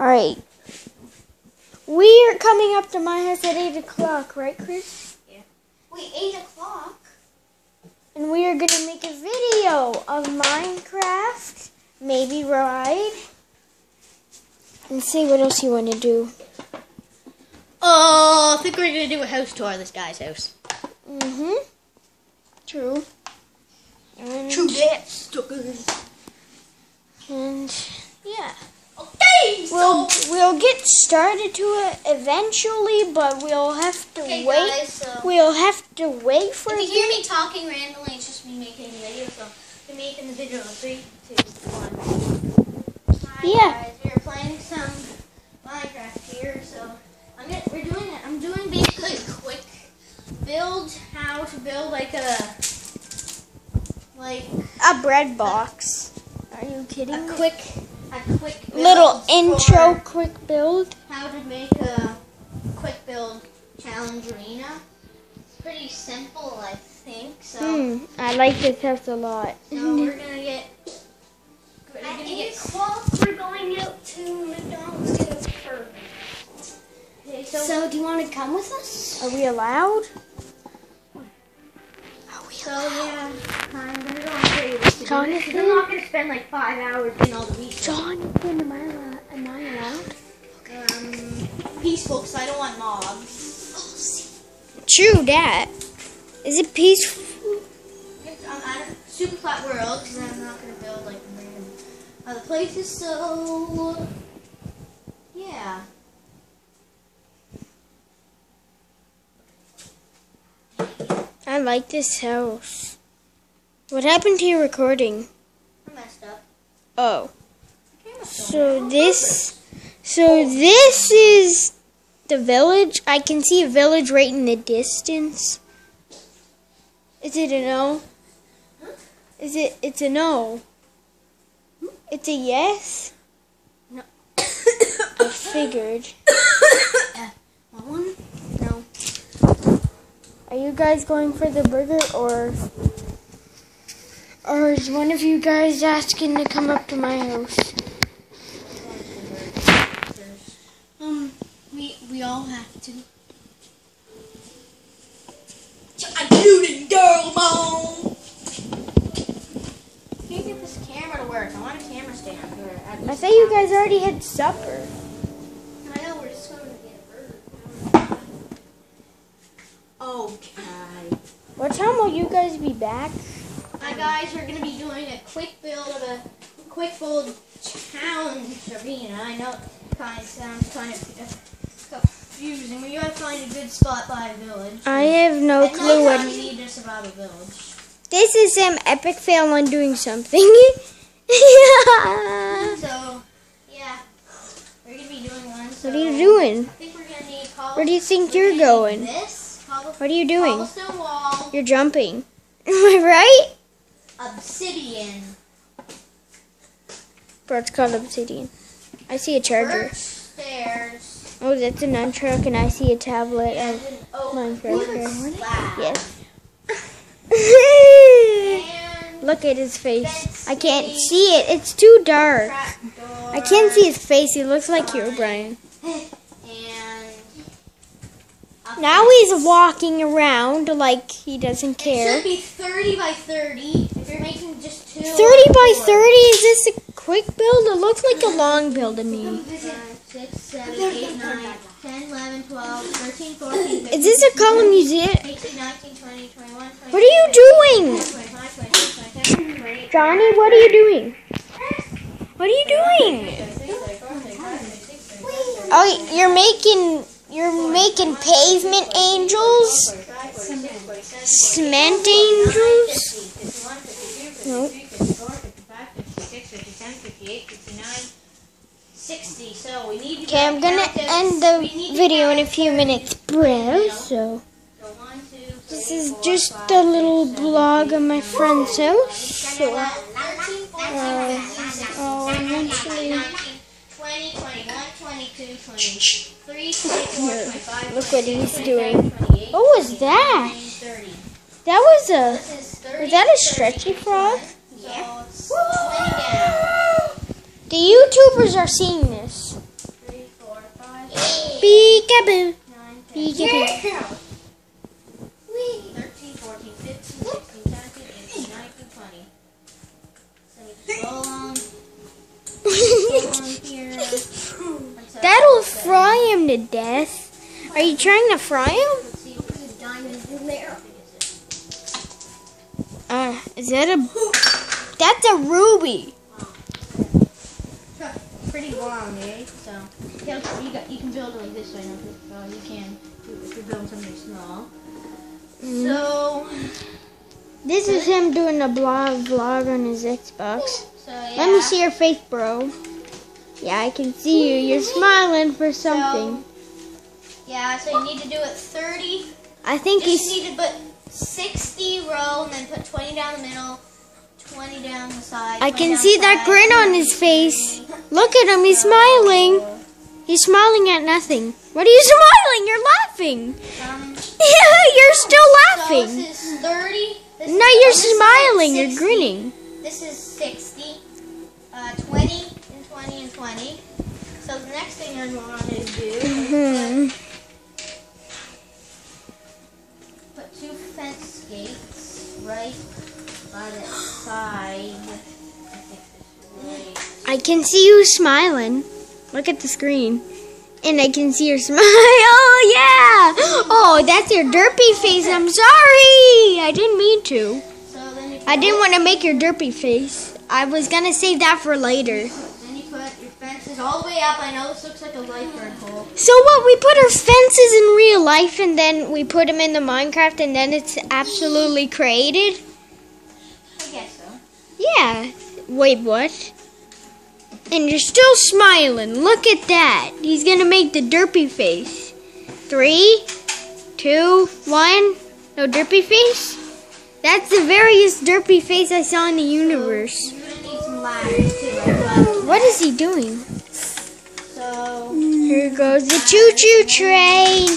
Alright. We are coming up to my house at 8 o'clock, right, Chris? Yeah. Wait, 8 o'clock? And we are going to make a video of Minecraft, maybe ride, and see what else you want to do. Oh, I think we're going to do a house tour of this guy's house. Mm-hmm. True. And, that, suckers. and yeah. Okay, We'll we'll get started to it eventually, but we'll have to Okay, wait. guys, so We'll have to wait for if you hear me talking randomly, it's just me making a video. So I'm making the video three, two, one. Hi Yeah. guys, we're playing some Minecraft here. So I'm gonna, we're doing it. I'm doing basically a quick build. How to build like a like a bread box. Are you kidding? a me? quick a little intro, quick build. how to make a quick build challenge arena. It's pretty simple, I think. So. Hmm. I like this house a lot. So we're gonna get. We're gonna get. o'clock, we're going out to McDonald's to go for. So, So, do you want to come with us? Are we allowed? so yeah, I'm gonna go on crazy. Jonathan? I'm not gonna spend like five hours in all the weeks. Jonathan, am I allowed? Am I allowed? Um, peaceful, because I don't want mobs. True that. Is it peaceful? I'm at a super flat world because I'm not gonna build like random other places. So yeah. I like this house. What happened to your recording? I messed up. Oh. Okay, So this, so this is the village. I can see a village right in the distance. Is it a no? Is it? It's a no. It's a yes. No. I figured. Want one? No. Are you guys going for the burger or? Or is one of you guys asking to come up to my house? Um, we we all have to. I'm a shooting girl bone. Can't get this camera to work. I want a camera stand here. I least thought you guys already had supper. I know we're just going to get a burger. Okay. What time will you guys be back? Hi guys, we're gonna be doing a quick build of a quick build challenge arena. I know it kind of sounds kind of confusing, but you gotta find a good spot by a village. I have no At clue what. you need to survive a village. This is some epic fail on doing something. So, yeah, we're gonna be doing one. So what are you doing? I think we're gonna need cobble- Where do you think we're you're going? This What are you doing? You're jumping. Am I right? Obsidian, Bro, it's called obsidian. I see a charger. Oh, that's a nunchuck, and I see a tablet and of an oak Minecraft. Yes. Look at his face. I can't see it. It's too dark. I can't see his face. He looks like you, Brian. And Now he's walking around like he doesn't It care. should be 30 by 30. You're making just two. 30 by 30? Is this a quick build? It looks like a long build to me. 6, 7, 8, 9, 10, 11, 12, 13, 14, 15, Is this a column museum? 18, 19, 20, 21, 22, What are you doing? 25, 26, 27, 28, Johnny, what are you doing? What are you doing? 26, Oh, you're making you're making pavement angels? Cement angels? Nope. 60. So we need Okay, I'm gonna end the We need to video in a few minutes, bro. So So one, two, this is just a little blog of my friend's house. So uh, I'll eventually 19, 20, 21, 22, 23, 24, 25, Look what he's doing. What was that? that was a is that a stretchy frog? So it's 20 down. The YouTubers are seeing this. Peekaboo. Peekaboo. 13, 14, 15, 16, 17, 18, 19, 20. So we just roll on, roll on here. until- That'll fry him to death. Are you trying to fry him? Uh, is that a? That's a ruby. pretty long, eh? So you, you, got, you can build it like this way, no? You can if you're building something small. So, This is him doing a blog vlog on his Xbox. so yeah. Let me see your face, bro. Yeah, I can see you. You're smiling for something. Yeah, so you need to do it 30. I think Just he's. need to put 60 row and then put 20 down the middle, 20 down the side. I can see that grin on his face. Look at him. He's smiling. He's smiling at nothing. What are you smiling? You're laughing. Um, Yeah, you're still so laughing. this is 30. This No, is, you're smiling. You're grinning. This is 60, uh, 20, and 20, and 20. So the next thing you're going to do is Hmm. I can see you smiling. Look at the screen. And I can see your smile. Oh, yeah. Oh, that's your derpy face. I'm sorry. I didn't mean to. So then you I didn't want to make your derpy face. I was going to save that for later. Then you put your fences all the way up. I know this looks like a lifeguard pole. So what? We put our fences in real life and then we put them in the Minecraft and then it's absolutely created? I guess so. Yeah. Wait, what? And you're still smiling. Look at that. He's gonna make the derpy face. Three, two, one. No derpy face? That's the veriest derpy face I saw in the universe. You're gonna need some ladders too. What is he doing? So Here goes the choo choo train.